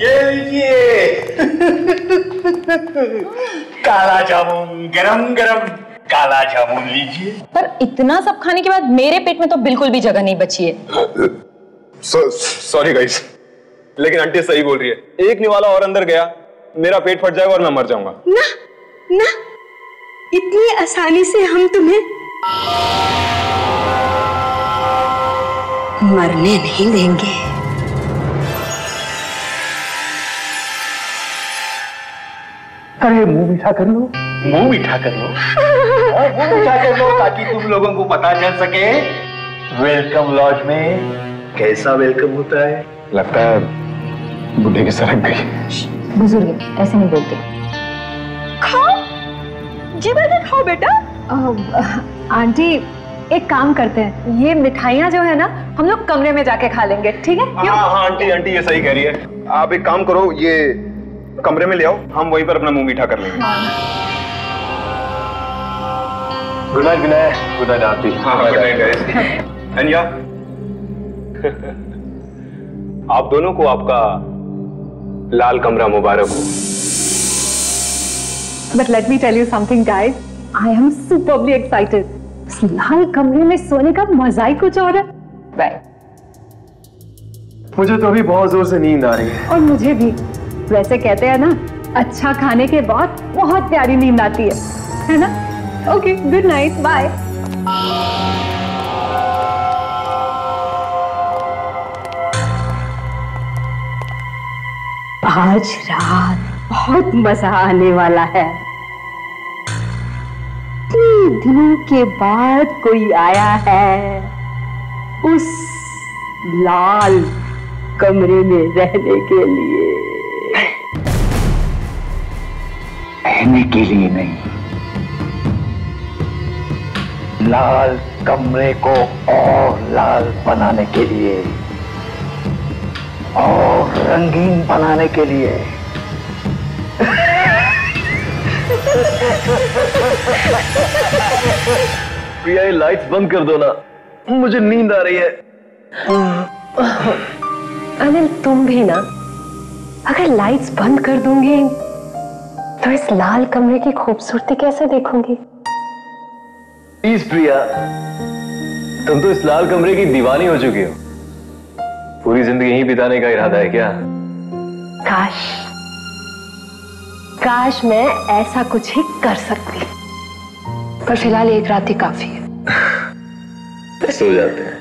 ये लीजिए। काला जामुन गरम गरम। काला जामुन लीजिए। पर इतना सब खाने के बाद मेरे पेट में तो बिल्कुल भी जगह नहीं बची है। सॉरी गाइस लेकिन आंटी सही बोल रही है। एक निवाला और अंदर गया मेरा पेट फट जाएगा और मैं मर जाऊँगा। ना ना इतनी आसानी से हम तुम्हें मरने नहीं देंगे। अरे मुँह मीठा कर लो। मुँह मीठा कर लो? मुँह मीठा कर लो ताकि तुम लोगों को पता चल सके वेलकम लॉज में कैसा वेलकम होता है। लगता है बुढ़े की सरक गई। बुज़ुर्ग ऐसे नहीं बोलते। खाओ। जी भर के खाओ बेटा। आंटी एक काम करते हैं। ये मिठाइयाँ जो है ना हम लोग कमरे में जाके खा लेंगे ठीक है? हाँ हाँ आंटी आंटी ये सही कह रही है। आप एक काम करो ये कमरे में ले आओ हम वहीं पर अपना मुँह मीठा कर लेंगे। Good night Vinay good night Aarti good night guys and या आप दोनों को आपका लाल कमरा मुबारक हो। But let me tell you something guys I am superly excited इस लाल कमरे में सोने का मज़ा ही कुछ और है। राइट मुझे तो अभी बहुत ज़ोर से नींद आ रही है। और मुझे भी। वैसे कहते हैं ना अच्छा खाने के बाद बहुत प्यारी नींद आती है। है ना? ओके गुड नाइट बाय आज रात बहुत मज़ा आने वाला है। दिनों के बाद कोई आया है, उस लाल कमरे में रहने के लिए। रहने के लिए नहीं। लाल कमरे को और लाल बनाने के लिए और रंगीन बनाने के लिए। प्रिया ये लाइट्स बंद कर दो ना। मुझे नींद आ रही है। अनिल तुम भी ना अगर लाइट्स बंद कर दूँगी इस लाल कमरे की खूबसूरती कैसे देखूँगी? प्लीज़ प्रिया तुम तो इस लाल कमरे की दीवानी हो चुकी हो। पूरी ज़िंदगी यहीं बिताने का इरादा है क्या? काश काश मैं ऐसा कुछ ही कर सकती। पर फ़िलहाल एक रात ही काफ़ी है। सो जाते हैं।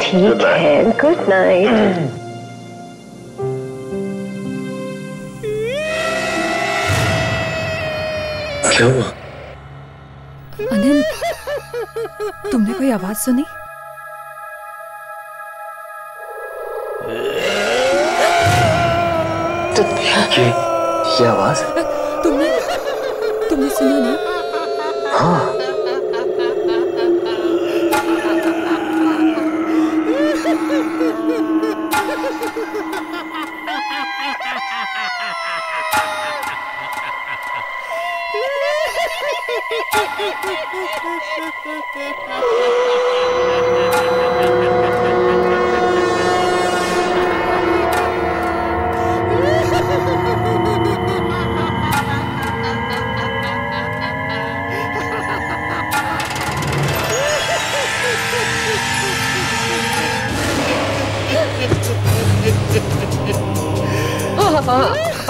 ठीक है गुड नाइट क्या हुआ अनिल तुमने कोई आवाज़ सुनी? ये ये आवाज़? तुमने तुमने सुना ना? हाँ।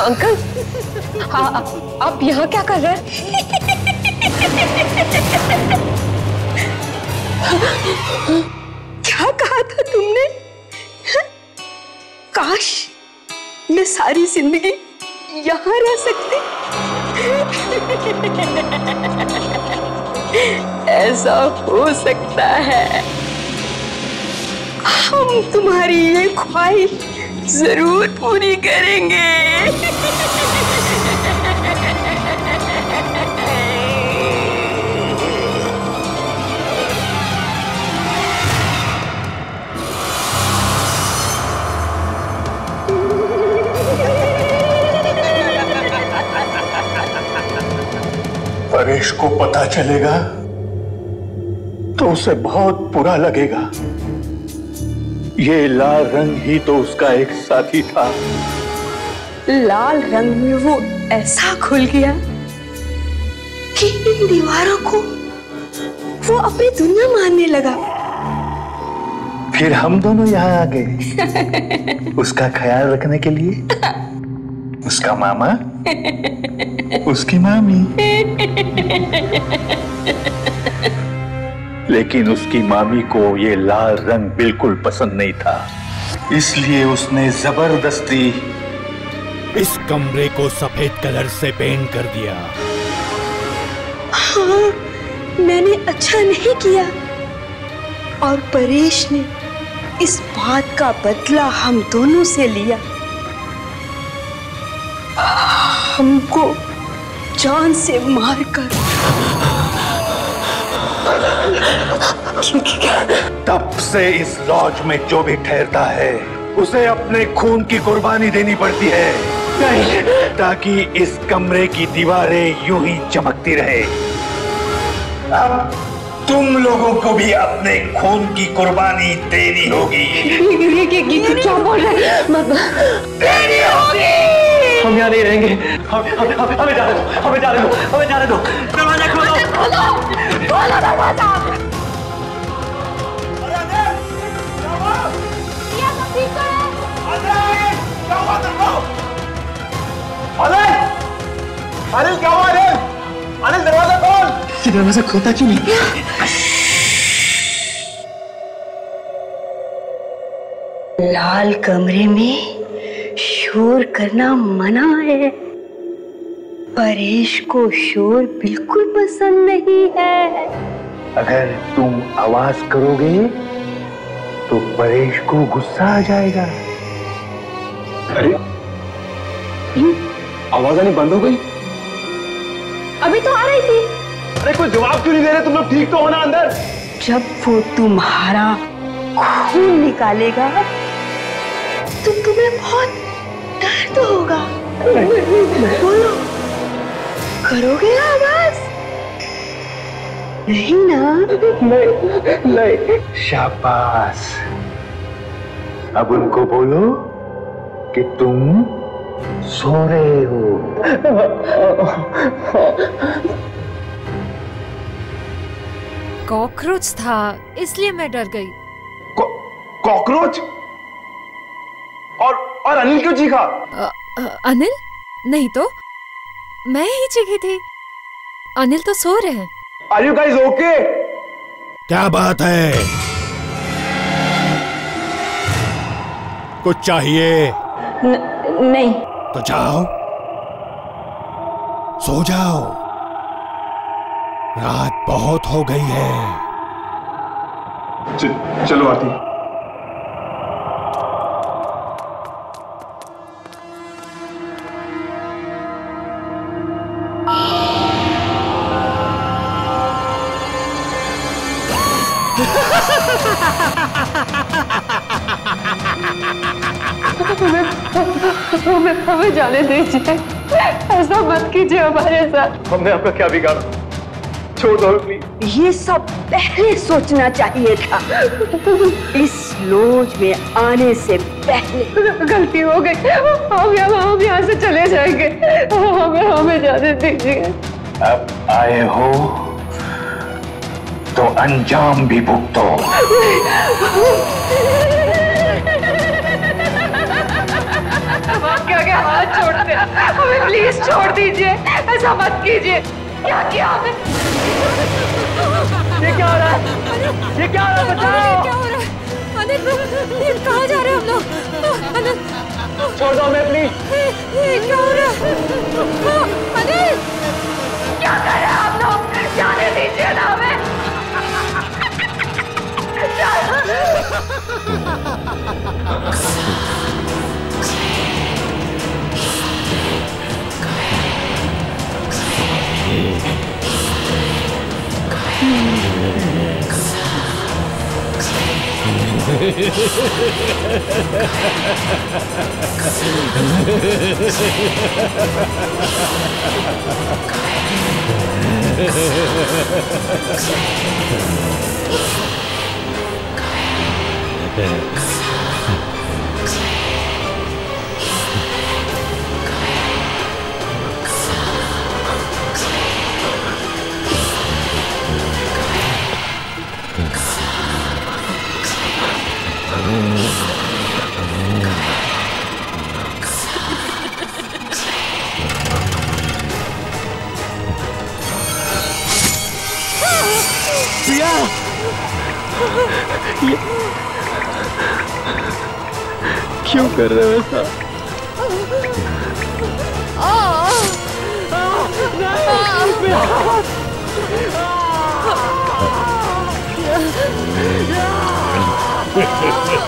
अंकल हाँ, आप यहाँ क्या कर रहे हैं? क्या कहा था तुमने? काश मैं सारी ज़िंदगी यहाँ रह सकती। ऐसा हो सकता है। हम तुम्हारी ये ख्वाहिश ज़रूर पूरी करेंगे। परेश को पता चलेगा तो उसे बहुत बुरा लगेगा। ये लाल रंग ही तो उसका एक साथी था। लाल रंग में वो ऐसा खुल गया कि इन दीवारों को वो अपनी दुनिया मानने लगा। फिर हम दोनों यहाँ आ गए। उसका ख्याल रखने के लिए। उसका मामा? उसकी मामी। लेकिन उसकी मामी को ये लाल रंग बिल्कुल पसंद नहीं था। इसलिए उसने ज़बरदस्ती इस कमरे को सफ़ेद कलर से पेंट कर दिया। हाँ मैंने अच्छा नहीं किया। और परेश ने इस बात का बदला हम दोनों से लिया। हमको जान से मारकर। तब से इस लॉज में जो भी ठहरता है उसे अपने खून की कुर्बानी देनी पड़ती है। ताकि इस कमरे की दीवारें यूँ ही चमकती रहे। अब तुम लोगों को भी अपने खून की कुर्बानी देनी होगी। क्या बोल रहे हैं? देनी होगी! हम यहाँ नहीं रहेंगे। हम, हम, हम, हमें जाने दो हमें जाने दो हमें जाने दो। दरवाज़ा खोलो। अनिल क्या हुआ अनिल अनिल दरवाज़ा खोल दरवाज़ा खोलता क्यों नहीं? लाल कमरे में शोर करना मना है। परेश को शोर बिल्कुल पसंद नहीं है। अगर तुम आवाज़ करोगे तो परेश को गुस्सा आ जाएगा। अरे आवाज़ आनी बंद हो गई। अभी तो आ रही थी। अरे कोई जवाब क्यों नहीं दे रहे? तुम लोग ठीक तो होना अंदर? जब वो तुम्हारा खून निकालेगा तो तुम्हें बहुत दर्द होगा। बोलो। करोगे आवाज़? नहीं ना। नहीं नहीं। शाबाश। अब उनको बोलो कि तुम सो रहे हो। कॉकरोच था इसलिए मैं डर गई। कॉकरोच? और अनिल क्यों चीखा? अ, अनिल? नहीं तो। मैं ही चीखी थी। अनिल तो सो रहे हैं। आर यू गाइस ओके क्या बात है? कुछ चाहिए? न, नहीं। तो जाओ। सो जाओ। रात बहुत हो गई है। चलो आती हमें हमें जाने दीजिए ऐसा मत कीजिए हमारे साथ हमने आपका क्या बिगाड़ा? छोड़ दो प्लीज़ ये सब पहले सोचना चाहिए था। इस लोज में आने से पहले। गलती हो गई। हम यहाँ हम यहाँ से चले जाएँगे। हमें हमें जाने दीजिए। अब आए हो। तो अंजाम भी भुगतो। हाथ छोड़ते हमें प्लीज़ छोड़ दीजिए। ऐसा मत कीजिए। क्या किया हमें ये क्या हो रहा है? ये क्या हो रहा है? बचाओ क्या हो रहा है? अनिल ये कहाँ जा रहे हैं हम लोग? अनिल छोड़ दो हमें प्लीज़ ये ये क्या हो रहा है? अनिल क्या कर रहे हैं आप लोग? जाने दीजिए ना हमें। Ha क्यों कर रहे हो ऐसा? Ha ha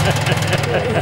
ha ha! Yeah.